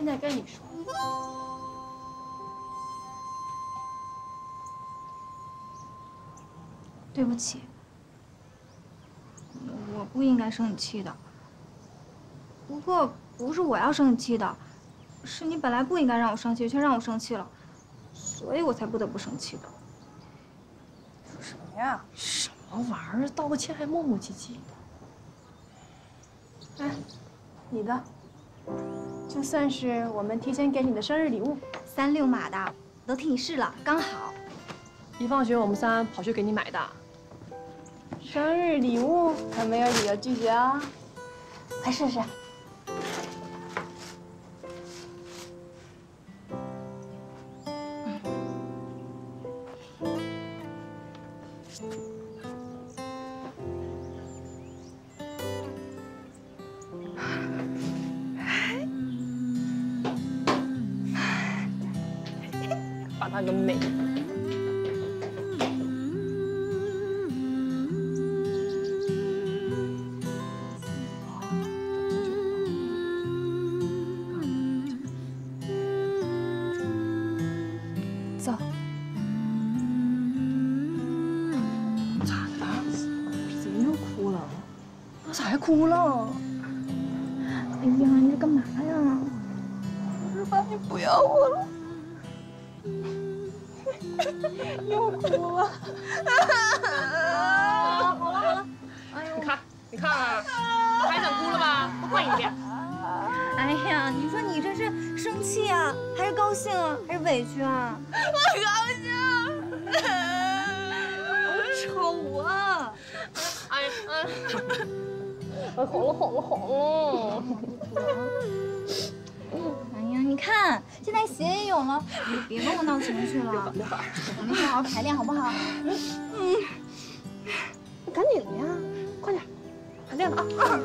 现在跟你说，对不起，我不应该生你气的。不过不是我要生你气的，是你本来不应该让我生气，却让我生气了，所以我才不得不生气的。说什么呀？什么玩意儿？道个歉还磨磨唧唧的。哎，你的，就算是我们提前给你的生日礼物，三六码的，都替你试了，刚好。一放学我们仨跑去给你买的。生日礼物可没有理由拒绝啊！快试试。把它个美！走。咋了？怎么又哭了？我咋还哭了？哎呀，你这干嘛呀？日爸，你不要我了。又哭了。好了好了，哎呦，你看你看，还想哭了吧？换一遍。哎呀，你说你这是生气啊，还是高兴啊，还是委屈啊？我高兴。好丑啊！哎呀哎，好了好了好了。在鞋也有了，你就别跟我闹情绪了。我们先好好排练，好不好？嗯。赶紧的呀，快点，排练了。啊。